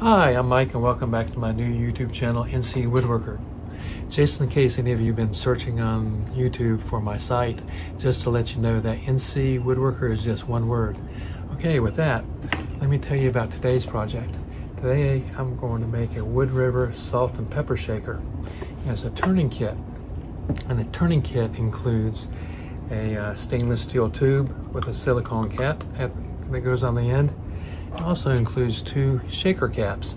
Hi, I'm Mike and welcome back to my new YouTube channel, NCWoodworker. Just in case any of you have been searching on YouTube for my site, just to let you know that NCWoodworker is just one word. Okay, with that, let me tell you about today's project. Today I'm going to make a Woodriver salt and pepper shaker. It's a turning kit, and the turning kit includes a uh, stainless steel tube with a silicone cap at, that goes on the end. Also includes two shaker caps.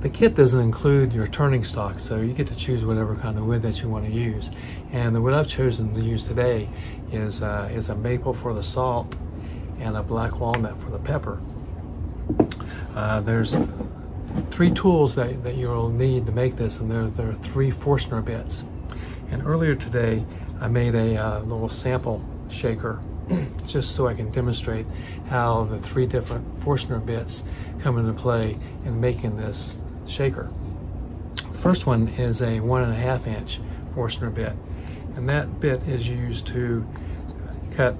The kit doesn't include your turning stock, so you get to choose whatever kind of wood that you want to use. And the wood I've chosen to use today is, uh, is a maple for the salt and a black walnut for the pepper. Uh, there's three tools that, that you'll need to make this, and there, there are three Forstner bits. And earlier today, I made a uh, little sample shaker just so I can demonstrate how the three different Forstner bits come into play in making this shaker. The first one is a one and a half inch Forstner bit, and that bit is used to cut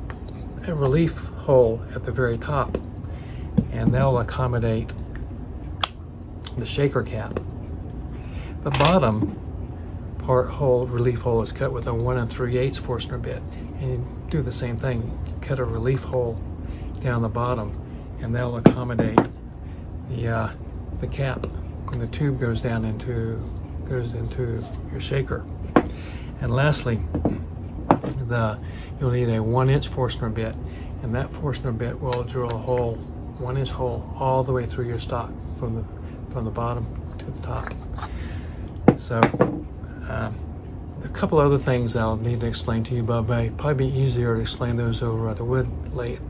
a relief hole at the very top, and that'll accommodate the shaker cap. The bottom part hole, relief hole, is cut with a 1 and 3 eighths Forstner bit, and you do the same thing. cut a relief hole down the bottom, and that'll accommodate the uh, the cap and the tube goes down into goes into your shaker. And lastly, the you'll need a one inch Forstner bit, and that Forstner bit will drill a hole, one inch hole, all the way through your stock from the from the bottom to the top. So. Um, a couple other things I'll need to explain to you, but may probably be easier to explain those over at the wood lathe.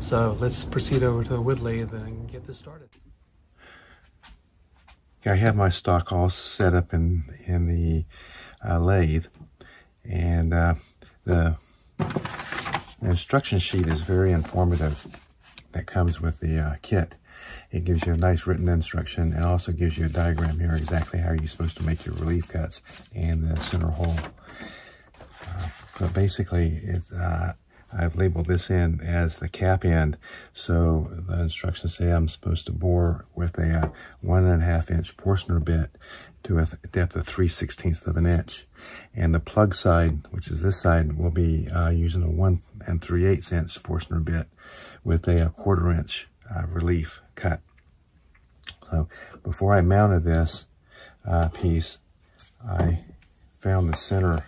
So let's proceed over to the wood lathe and get this started. I have my stock all set up in, in the uh, lathe and uh, the instruction sheet is very informative that comes with the uh, kit. It gives you a nice written instruction and also gives you a diagram here exactly how you're supposed to make your relief cuts and the center hole. Uh, but basically, it's, uh, I've labeled this end as the cap end. So the instructions say I'm supposed to bore with a uh, one and a half inch Forstner bit to a depth of 3 16ths of an inch. And the plug side, which is this side, will be uh, using a 1 and 3 8 inch Forstner bit with a, a quarter inch uh, relief cut. So before I mounted this uh, piece, I found the center.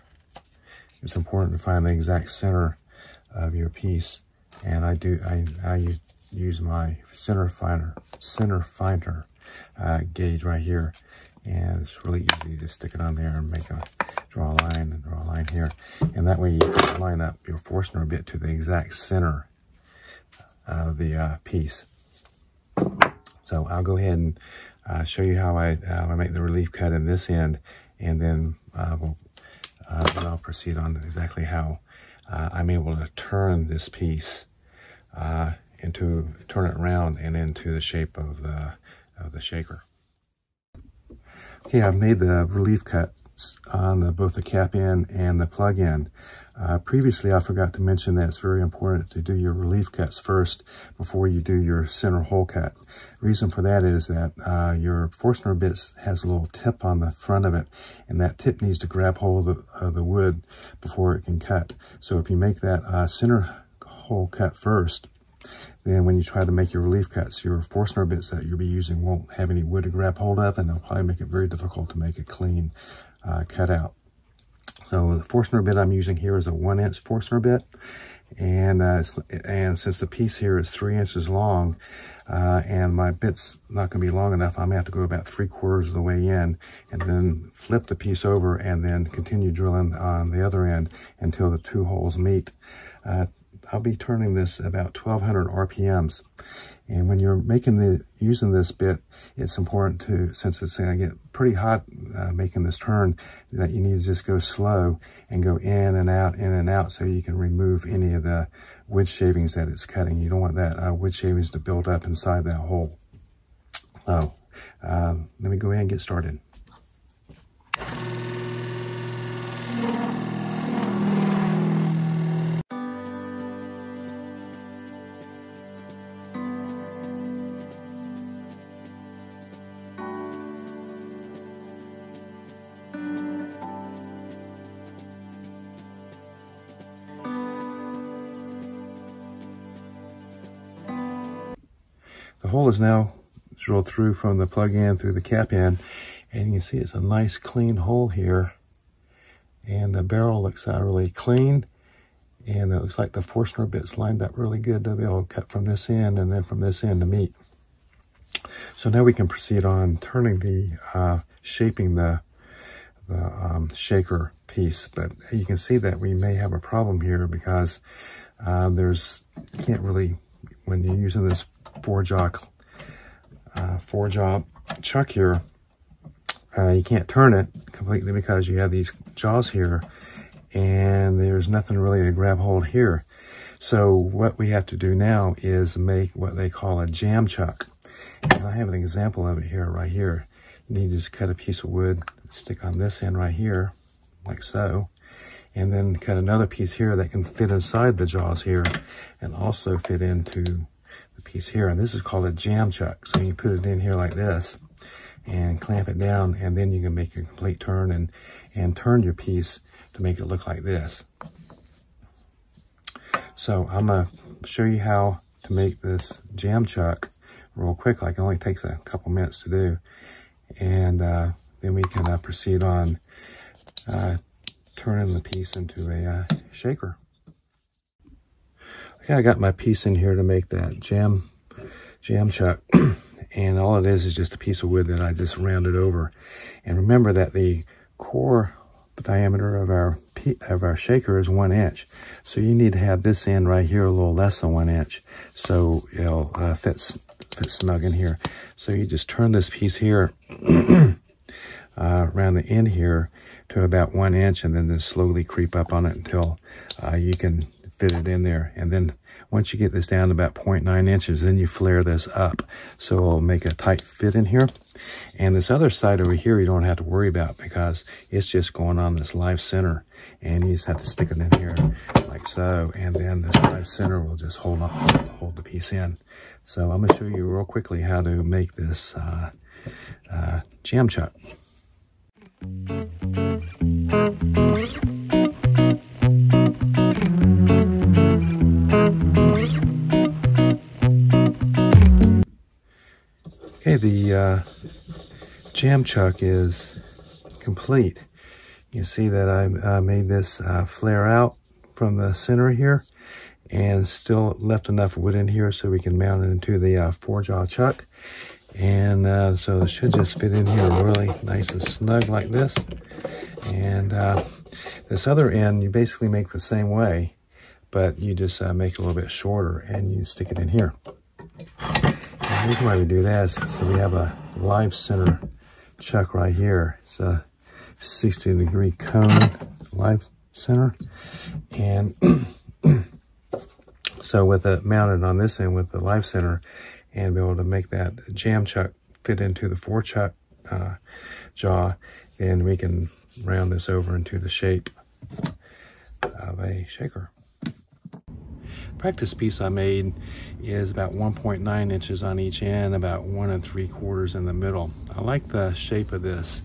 It's important to find the exact center of your piece. And I do, I, I use my center finder, center finder uh, gauge right here. And it's really easy to stick it on there and make a, draw a line and draw a line here. And that way you line up your Forstner bit to the exact center of the uh, piece. So I'll go ahead and uh, show you how I, how I make the relief cut in this end, and then, uh, we'll, uh, I'll proceed on exactly how uh, I'm able to turn this piece uh, into, turn it around and into the shape of the, of the shaker. Okay, I've made the relief cuts on the, both the cap end and the plug end. Uh, previously, I forgot to mention that it's very important to do your relief cuts first before you do your center hole cut. reason for that is that uh, your Forstner bit has a little tip on the front of it, and that tip needs to grab hold of the, of the wood before it can cut. So if you make that uh, center hole cut first, then when you try to make your relief cuts, your Forstner bits that you'll be using won't have any wood to grab hold of, and they'll probably make it very difficult to make a clean uh, cutout. So the Forstner bit I'm using here is a one inch Forstner bit. And, uh, and since the piece here is three inches long, uh, and my bit's not going to be long enough, I'm to have to go about three quarters of the way in and then flip the piece over and then continue drilling on the other end until the two holes meet. Uh, I'll be turning this about 1200 RPMs. And when you're making the using this bit, it's important to, since it's going to get pretty hot uh, making this turn, that you need to just go slow and go in and out, in and out, so you can remove any of the wood shavings that it's cutting. You don't want that uh, wood shavings to build up inside that hole. So, um, let me go ahead and get started. Hole is now drilled through from the plug in through the cap in. And you can see it's a nice clean hole here. And the barrel looks uh, really clean. And it looks like the Forstner bit's lined up really good to be to cut from this end and then from this end to meet. So now we can proceed on turning the, uh, shaping the, the um, shaker piece. But you can see that we may have a problem here because uh, there's, can't really, when you're using this four jaw, uh, four jaw chuck here, uh, you can't turn it completely because you have these jaws here and there's nothing really to grab hold here. So what we have to do now is make what they call a jam chuck. And I have an example of it here, right here. You need to just cut a piece of wood, stick on this end right here, like so. And then cut another piece here that can fit inside the jaws here and also fit into the piece here. And this is called a jam chuck. So you put it in here like this and clamp it down and then you can make a complete turn and, and turn your piece to make it look like this. So I'm to show you how to make this jam chuck real quick. Like it only takes a couple minutes to do. And uh, then we can uh, proceed on uh, turning the piece into a uh, shaker. Okay, I got my piece in here to make that jam, jam chuck. and all it is is just a piece of wood that I just rounded over. And remember that the core diameter of our of our shaker is one inch. So you need to have this end right here a little less than one inch. So it'll uh, fit, fit snug in here. So you just turn this piece here uh, around the end here to about one inch and then just slowly creep up on it until uh, you can fit it in there. And then once you get this down to about 0.9 inches, then you flare this up. So it'll make a tight fit in here. And this other side over here, you don't have to worry about because it's just going on this live center. And you just have to stick it in here like so. And then this live center will just hold up, hold the piece in. So I'm gonna show you real quickly how to make this uh, uh, jam chuck. Okay, the uh, jam chuck is complete. You see that I uh, made this uh, flare out from the center here and still left enough wood in here so we can mount it into the uh, four jaw chuck. And uh, so it should just fit in here really nice and snug like this. And uh, this other end, you basically make the same way, but you just uh, make it a little bit shorter and you stick it in here. The reason why we do that is so we have a live center chuck right here. It's a 60 degree cone live center. And so with it mounted on this end with the live center and be able to make that jam chuck fit into the four chuck uh, jaw, then we can round this over into the shape of a shaker practice piece I made is about 1.9 inches on each end, about one and three quarters in the middle. I like the shape of this.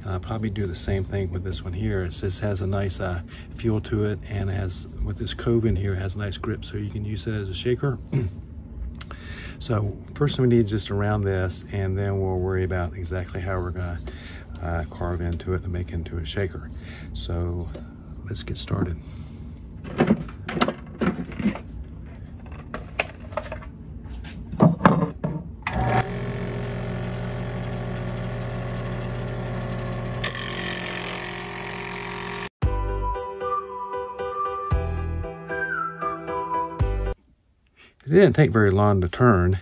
And I'll probably do the same thing with this one here. It just has a nice uh, feel to it and has, with this cove in here, has nice grip so you can use it as a shaker. so first we need just around this and then we'll worry about exactly how we're gonna uh, carve into it and make into a shaker. So let's get started. It didn't take very long to turn.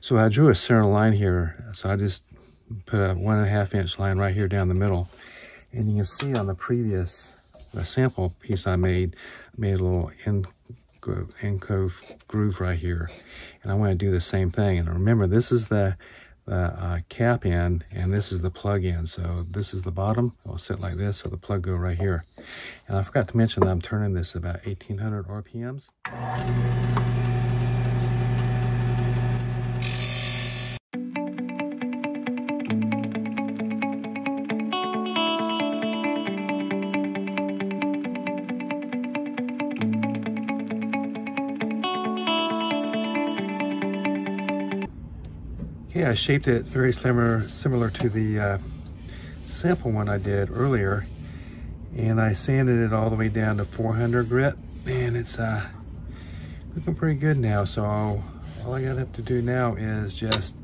So I drew a center line here. So I just put a one and a half inch line right here down the middle. And you can see on the previous the sample piece I made, I made a little end, end cove groove right here. And I want to do the same thing. And remember, this is the, the uh, cap end and this is the plug end. So this is the bottom. I'll sit like this so the plug go right here. And I forgot to mention that I'm turning this about 1800 RPMs. I shaped it very similar, similar to the uh, sample one I did earlier. And I sanded it all the way down to 400 grit. Man, it's uh, looking pretty good now. So all I got to do now is just,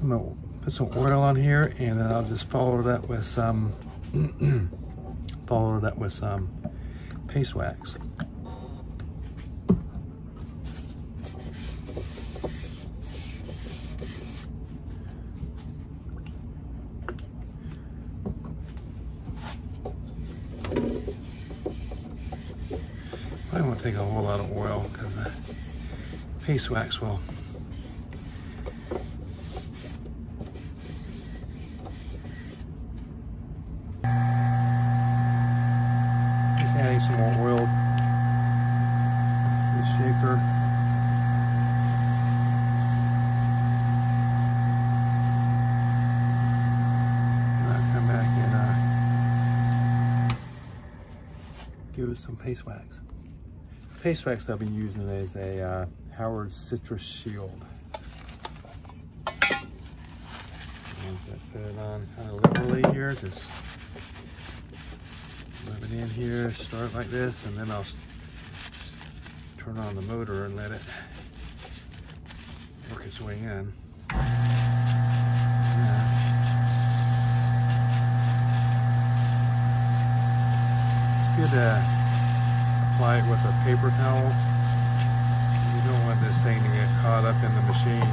I'm gonna put some oil on here and then I'll just follow that with some, follow that with some paste wax. I won't take a whole lot of oil because the paste wax will just adding some more oil to the shaker. I'll come back and uh, give it some paste wax. Paste wax I've been using is a uh, Howard Citrus Shield. Put it on kind of liberally here, just rub it in here, start like this, and then I'll turn on the motor and let it work its way in. Good to apply it with a paper towel. You don't want this thing to get caught up in the machine.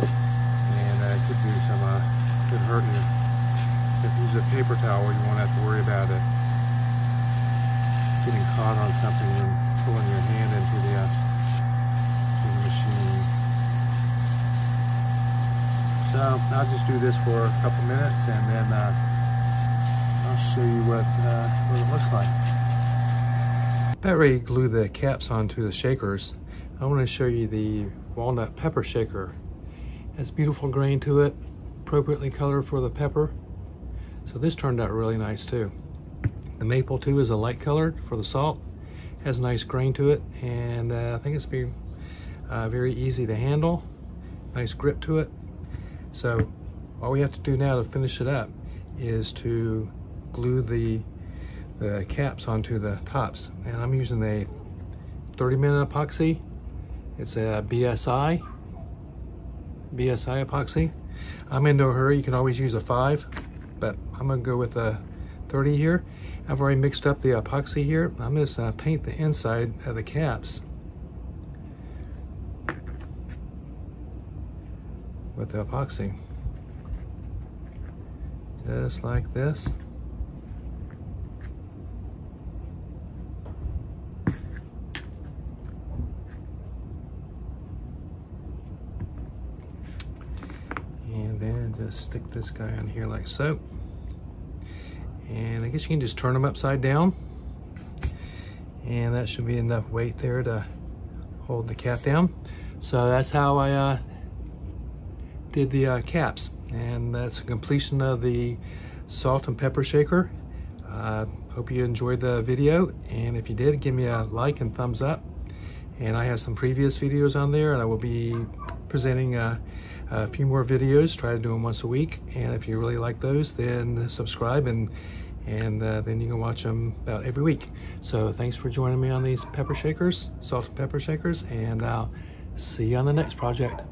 And uh, it could do some, uh, could hurt you. If you use a paper towel, you won't have to worry about it getting caught on something and pulling your hand into the, uh, the machine. So I'll just do this for a couple minutes and then uh, I'll show you what, uh, what it looks like. About ready glue the caps onto the shakers. I want to show you the walnut pepper shaker. It has beautiful grain to it, appropriately colored for the pepper. So this turned out really nice too. The maple too is a light colored for the salt. Has nice grain to it and uh, I think it's uh, very easy to handle. Nice grip to it. So all we have to do now to finish it up is to glue the the caps onto the tops. And I'm using a 30 minute epoxy. It's a BSI, BSI epoxy. I'm in no hurry, you can always use a five, but I'm gonna go with a 30 here. I've already mixed up the epoxy here. I'm just uh, paint the inside of the caps with the epoxy. Just like this. And then just stick this guy on here like so. And I guess you can just turn them upside down. And that should be enough weight there to hold the cap down. So that's how I uh, did the uh, caps. And that's the completion of the salt and pepper shaker. Uh, hope you enjoyed the video. And if you did, give me a like and thumbs up. And I have some previous videos on there and I will be presenting uh, a few more videos, try to do them once a week. And if you really like those, then subscribe and and uh, then you can watch them about every week. So thanks for joining me on these pepper shakers, salt and pepper shakers, and I'll see you on the next project.